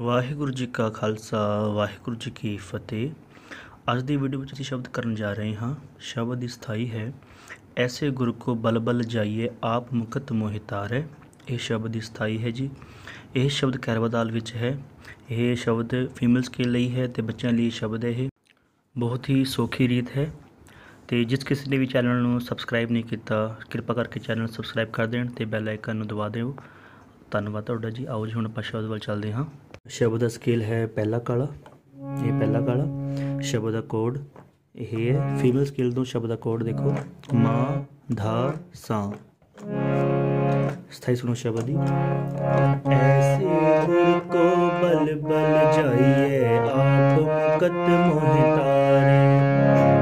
ਵਾਹਿਗੁਰੂ ਜੀ ਕਾ ਖਾਲਸਾ, ਵਾਹਿਗੁਰੂ ਜੀ ਕੀ ਫਤਿਹ। ਅੱਜ ਦੀ ਵੀਡੀਓ ਵਿੱਚ ਅਸੀਂ ਸ਼ਬਦ ਕਰਨ ਜਾ ਰਹੇ ਹਾਂ। ਸ਼ਬਦ ਦੀ ਸਥਾਈ ਹੈ, ਐਸੇ ਗੁਰ ਕੋ ਬਲ ਬਲ ਜਾਈਏ, ਆਪ ਮੁਕਤ ਮੋਹਿਤਾਰ ਹੈ ਇਹ ਸ਼ਬਦ ਦੀ ਸਥਾਈ ਹੈ ਜੀ। ਇਹ ਸ਼ਬਦ ਕੈਰਵਾਦਾਲ ਵਿੱਚ ਹੈ। ਇਹ ਸ਼ਬਦ ਫੀਮੇਲ ਸਕੇਲ ਲਈ ਹੈ ਤੇ ਬੱਚਿਆਂ ਲਈ ਸ਼ਬਦ ਹੈ ਇਹ। ਬਹੁਤ ਹੀ ਸੌਖੀ ਰੀਤ ਹੈ। ਤੇ ਜਿਸ ਕਿਸੇ ਨੇ ਵੀ ਚੈਨਲ ਨੂੰ ਸਬਸਕ੍ਰਾਈਬ ਨਹੀਂ ਕੀਤਾ, ਕਿਰਪਾ ਕਰਕੇ ਚੈਨਲ ਸਬਸਕ੍ਰਾਈਬ ਕਰ ਦੇਣ ਤੇ ਬੈਲ ਆਈਕਨ ਨੂੰ ਦਬਾ ਦਿਓ। ਧੰਨਵਾਦ ਤੁਹਾਡਾ ਜੀ। ਆਓ ਜੀ, ਹੁਣ ਆਪਾਂ ਸ਼ਬਦ ਵੱਲ ਚੱਲਦੇ ਹਾਂ। शब्द स्केल है पहला काला, ये पहला काला। शब्द का कोड, ये है फीमेल स्केल तो शब्द का कोड देखो। माँ, धा, सा। स्थायी सुनो शब्द ही ऐसे को बल बल जाइए आप मुकदमों तारे।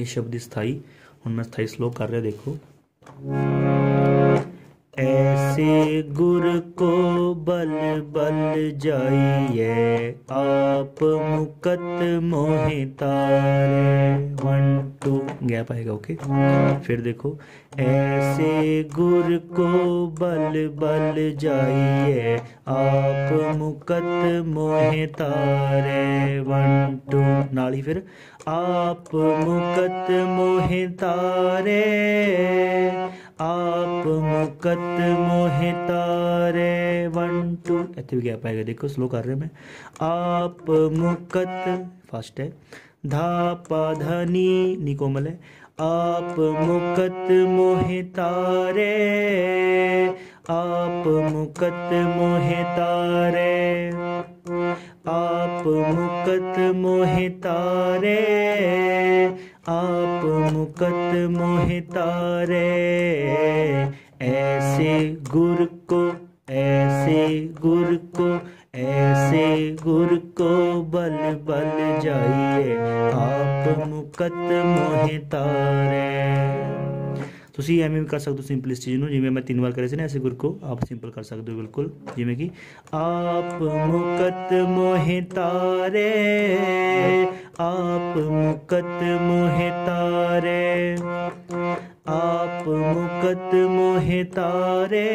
ये शब्द स्थायी उनमें स्थायी श्लोक रहा देखो। ऐसे गुर को बल बल जाइए, आप मुकत मोहि तारे। वन टू गैप आएगा ओके फिर देखो। ऐसे गुर को बल बल जाइए, आप मुकत मोहि तारे। वन टू नाली फिर। आप मुकत मोहि आप मुकत मोहितारे वन टू इतने भी क्या पाएगा देखो स्लो कर रहे मैं। आप मुकत फास्ट है। धापा धनी, निकोमल है। आप मुकत मोहितारे, आप मुकत मोहितारे, आप मुकत मोहितारे आप मुकत मोहितारे ऐसे गुर को, ऐसे गुर को, ऐसे गुर को बल बल जाइए। आप मुकत मोहितारे ਤੁਸੀਂ ਐਵੇਂ ਵੀ ਕਰ ਸਕਦੇ ਹੋ ਸਿੰਪਲ ਇਸ ਚੀਜ਼ ਨੂੰ ਜਿਵੇਂ ਮੈਂ ਤਿੰਨ ਵਾਰ ਕਰਿਆ ਸੀ ਨਾ ਐਸੇ ਗੁਰ ਕੋ ਆਪ ਸਿੰਪਲ ਕਰ ਸਕਦੇ ਹੋ ਬਿਲਕੁਲ ਜਿਵੇਂ ਕਿ ਆਪ ਮੁਕਤ ਮੋਹਿ ਤਾਰੇ ਆਪ ਮੁਕਤ ਮੋਹਿ ਤਾਰੇ ਆਪ ਮੁਕਤ ਮੋਹਿ ਤਾਰੇ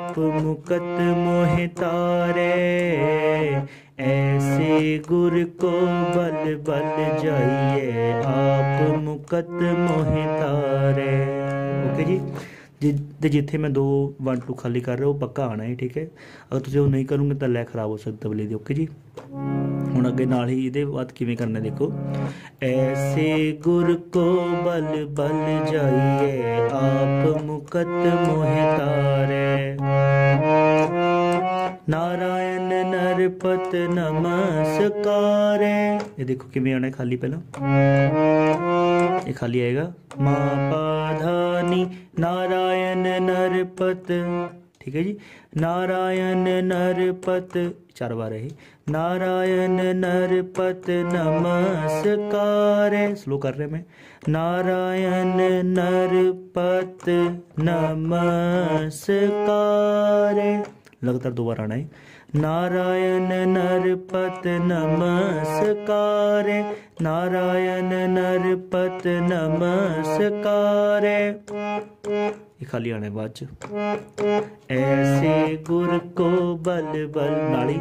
ਆਪ ਮੁਕਤ ਮੋਹਿ ਤਾਰੇ ਐਸੇ ਗੁਰ ਕੋ ਬਲ ਬਲ ਜਾਈਏ ਆਪ ਮੁਕਤ ਮੋਹਿ ਤਾਰੇ ਓਕੇ ਜੀ ਤੇ ਜਿੱਥੇ ਮੈਂ ਦੋ 1 2 ਖਾਲੀ ਕਰ ਰਿਹਾ ਉਹ ਪੱਕਾ ਆਣਾ ਹੈ ਠੀਕ ਹੈ ਅਗਰ ਤੁਸੀਂ ਉਹ ਨਹੀਂ ਕਰੋਗੇ ਤਾਂ ਲੈ ਖਰਾਬ ਹੋ ਸਕਦਾ ਬਲੇ ਦੀ ਓਕੇ ਜੀ ਹੁਣ ਅੱਗੇ ਨਾਲ ਹੀ ਇਹਦੇ ਬਾਅਦ ਕਿਵੇਂ ਕਰਨਾ ਦੇਖੋ ਐਸੇ ਗੁਰ ਕੋ ਬਲ ਬਲ ਜਾਈਏ ਆਪ ਮੁਕਤ ਮੋਹਿ ਤਾਰੇ ਨਾਰਾਇਣ ਨਰਪਤ ਨਮਸਕਾਰੇ ਇਹ ਦੇਖੋ ਕਿਵੇਂ ਆਣਾ ਖਾਲੀ ਪਹਿਲਾਂ ਇਹ ਖਾਲੀ ਆਏਗਾ ਮਾ ਪਾ ਧਾ ਨੀ ਨਾਰਾਇਣ ਨਰਪਤ ठीक है जी? नारायण नरपत, चार बार है। नारायण नरपत, नमस्कार। स्लो कर रहे मैं। नारायण नरपत, नमस्कार। लगातार दोबारा आना है। नारायण नरपत, नमस्कार। नारायण नरपत, नमस्कार। ਇਹ ਖਾਲੀ ਆਣਾ ਬਾਅਦ ਚ ਐਸੇ ਗੁਰ ਕੋ ਬਲ ਬਲ ਨਾਲੀ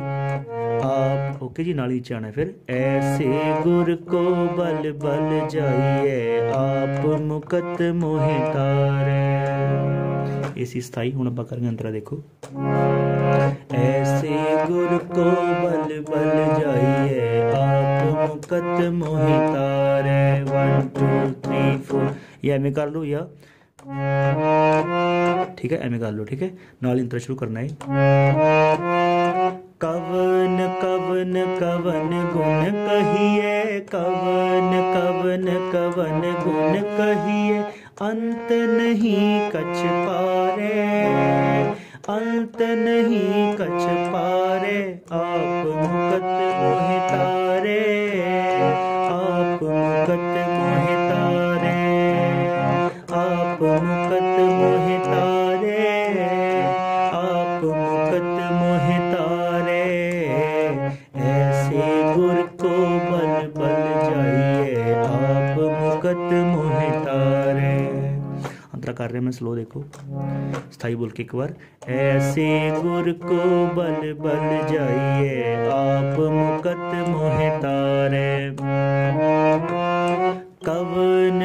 ਆਪ ਓਕੇ ਜੀ ਨਾਲੀ ਚ ਆਣਾ ਫਿਰ ਐਸੇ ਗੁਰ ਕੋ ਬਲ ਬਲ ਜਾਈਏ ਆਪ ਮੁਕਤ ਮੋਹਿ ਤਾਰੇ ਇਸੀ ਸਥਾਈ ਹੁਣ ਆਪਾਂ ਕਰਾਂਗੇ ਅੰਤਰਾ ਦੇਖੋ ਐਸੇ ਗੁਰ ਕੋ ਬਲ ਬਲ ਜਾਈਏ ਆਪ ਮੁਕਤ ਮੋਹਿ ਤਾਰੇ 1 2 3 4 ਇਹ ਐਵੇਂ ਕਰ ਲਓ ਜਾਂ ठीक है एम कर लो, ठीक है? नाल इंतर शुरू करना है। कवन कवन कवन गुण कहिए, कवन कवन कवन गुण कहिए। अंत नहीं कछ पारे, अंत नहीं कछ पारे। आप मुकत मोह मोह तारे ऐसे गुर को बल बल जाइए आप मुकत मोह तारे अंतरा कर रहे मैं स्लो देखो। स्थायी बोल के एक बार, ऐसे गुर को बल बल जाइए आप मुकत मोह तारे कवन कवन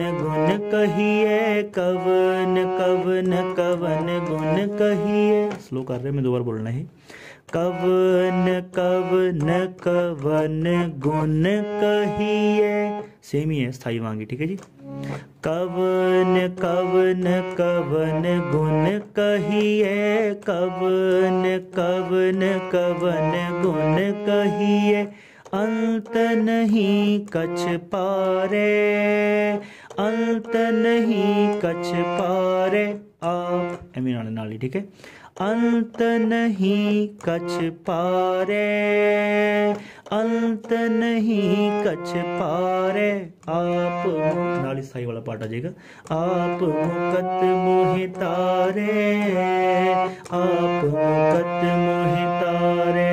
कवन गुण कहिए, कवन कवन कवन गुण कहिए। स्लो कर रहे मैं दो बार बोलना है। कवन कवन कवन गुण कहिए। सेम ही है, स्थायी वांगी, ठीक है जी? कवन कवन कवन गुण कहिए। कवन कवन कवन गुण कहिए। अंत नहीं कछ पारे। अंत नहीं कछ पारे आप एमी नाल नाल ठीक है अंत नहीं कछ पारे अंत नहीं कछ पारे आप नाली साई वाला पार्ट आ जाएगा आप मुकत मोहि तारे आप मुकत मोहि तारे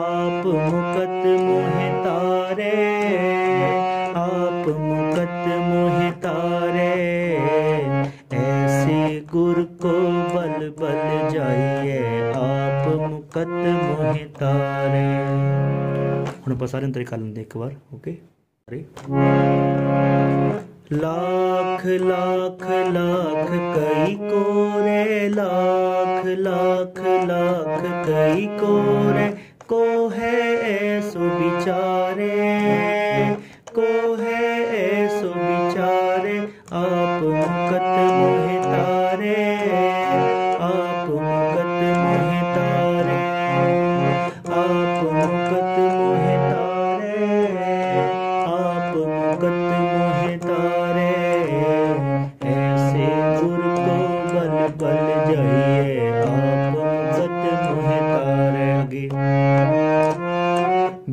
आप मुकत सारे अंतर निकाल लेते एक बार ओके अरे लाख लाख लाख कई कोरे, लाख लाख लाख कई कोरे। को है सो बिचारे, को है सो बिचारे, आप मुकर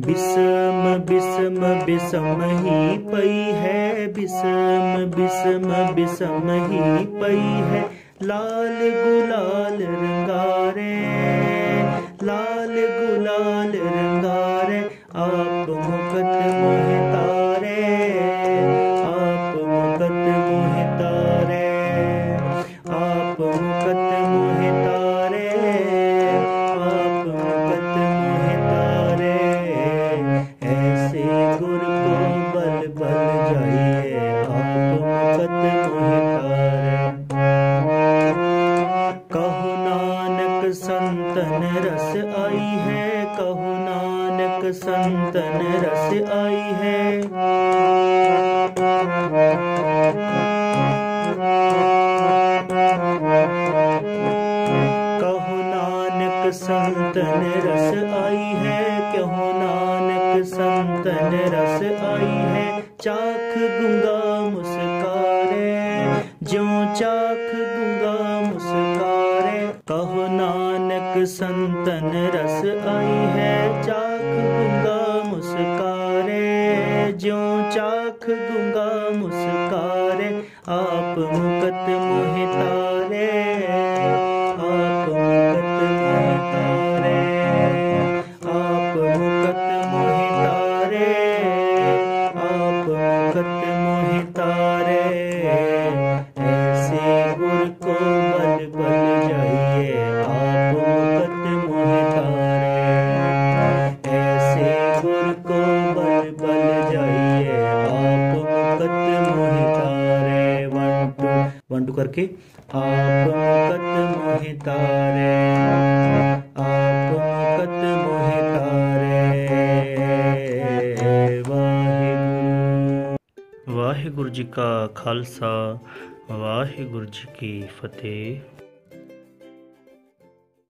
बिसम बिसम बिसम ही पई है। विषम विषम विषम ही पई है। लाल गुलाल रंगारे, लाल गुलाल रंगारे, आप संतन रस आई है, कहो नानक संतन रस आई है। कहो नानक संतन रस आई है, कहो नानक संतन रस आई है। चाख गुंगा मुस्कारे जो चाख गुंगा मुस्कारे, कहो नानक संतन रस आई है। चाख गुंगा मुस्कारे जो चाख गुंगा मुस्कारे, आप मुकत मोहि वन टू करके आप वाहे गुरु जी का खालसा वाहे गुरु जी की फतेह।